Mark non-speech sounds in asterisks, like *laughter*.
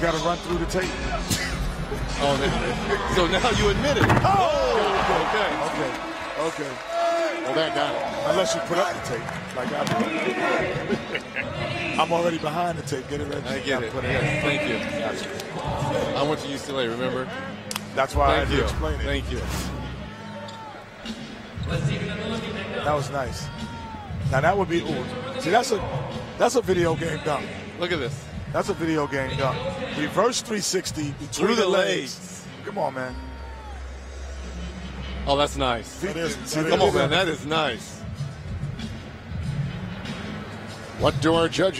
You got to run through the tape. *laughs* Oh, now- so now you admit it. Oh, okay. Okay, okay. Well, that got it. Unless you put up the tape, like I do. *laughs* I'm already behind the tape. Get it ready. I You get gotta it. Put it. Yes, thank you. I went to UCLA, remember? That's why I Thank had you. to explain it. Thank you. That was nice. Now that would be ooh. See, that's a that's a video game dunk. Look at this. That's a video game dunk. Reverse 360 between Through the the legs. legs. Come on, man. Oh, that's nice. That is- Come on, man. That is nice. What do our judges?